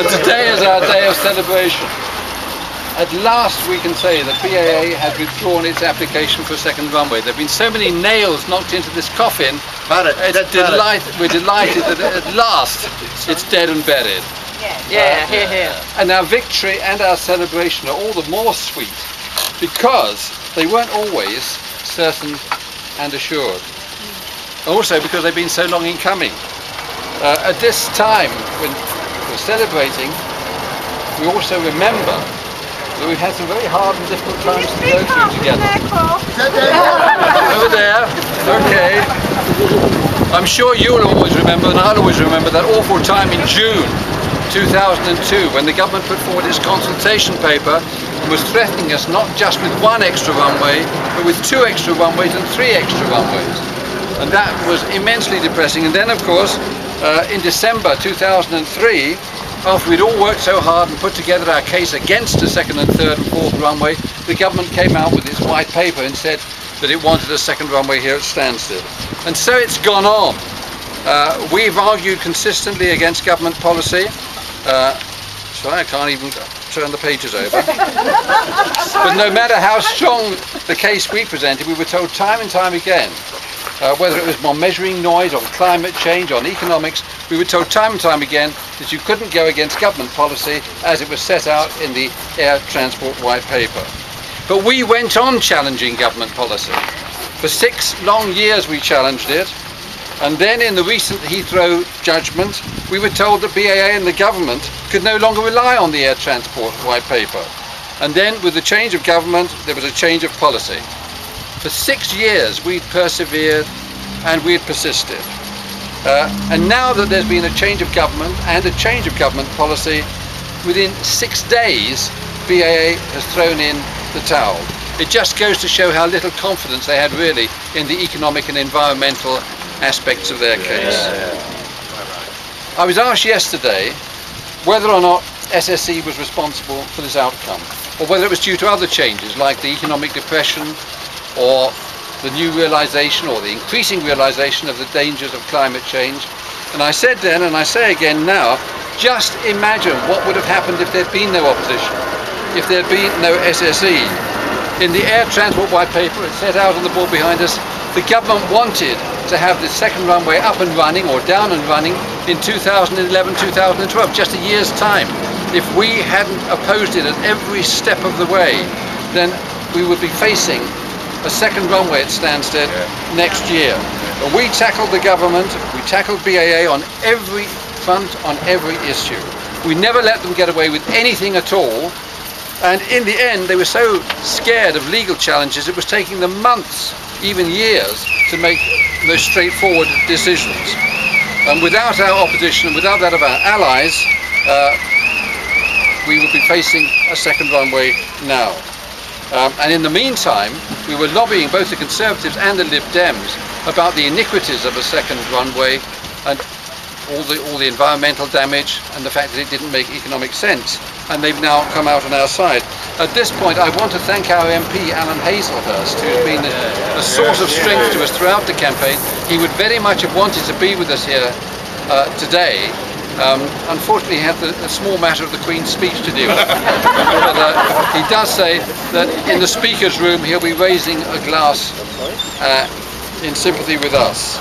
and today is our day of celebration. At last we can say that BAA has withdrawn its application for a second runway. There have been so many nails knocked into this coffin. Got it. It's That's it. we're delighted that at last it's dead and buried. Yeah, here, here. And our victory and our celebration are all the more sweet because they weren't always certain and assured. Also because they've been so long in coming. Uh, at this time when we're celebrating, we also remember that we've had some very hard and difficult times to go through together. Over there, okay. I'm sure you'll always remember, and I'll always remember, that awful time in June 2002 when the government put forward its consultation paper and was threatening us not just with one extra runway, but with two extra runways and three extra runways. And that was immensely depressing. And then, of course, uh, in December 2003, after we'd all worked so hard and put together our case against a second and third and fourth runway, the government came out with its white paper and said that it wanted a second runway here at Stansted. And so it's gone on. Uh, we've argued consistently against government policy. Uh, sorry, I can't even turn the pages over. but no matter how strong the case we presented, we were told time and time again uh, whether it was on measuring noise, on climate change, on economics, we were told time and time again that you couldn't go against government policy as it was set out in the Air Transport White Paper. But we went on challenging government policy. For six long years we challenged it, and then in the recent Heathrow judgment, we were told that BAA and the government could no longer rely on the Air Transport White Paper. And then with the change of government, there was a change of policy. For six years we'd persevered and we'd persisted. Uh, and now that there's been a change of government and a change of government policy, within six days BAA has thrown in the towel. It just goes to show how little confidence they had really in the economic and environmental aspects of their case. Yeah. I was asked yesterday whether or not SSE was responsible for this outcome, or whether it was due to other changes like the economic depression or the new realization or the increasing realization of the dangers of climate change. And I said then, and I say again now, just imagine what would have happened if there'd been no opposition, if there'd been no SSE. In the Air Transport White Paper, it set out on the board behind us, the government wanted to have the second runway up and running or down and running in 2011-2012, just a year's time. If we hadn't opposed it at every step of the way, then we would be facing a second runway at Stansted yeah. next year. But we tackled the government, we tackled BAA on every front, on every issue. We never let them get away with anything at all. And in the end, they were so scared of legal challenges, it was taking them months, even years, to make those straightforward decisions. And without our opposition and without that of our allies, uh, we would be facing a second runway now. Um, and in the meantime, we were lobbying both the Conservatives and the Lib Dems about the iniquities of a second runway and all the, all the environmental damage and the fact that it didn't make economic sense. And they've now come out on our side. At this point, I want to thank our MP, Alan Haselhurst, who's been a, a source of strength to us throughout the campaign. He would very much have wanted to be with us here uh, today, um, unfortunately, he had the, the, small matter of the Queen's speech to deal with. he does say that in the Speaker's room he'll be raising a glass uh, in sympathy with us.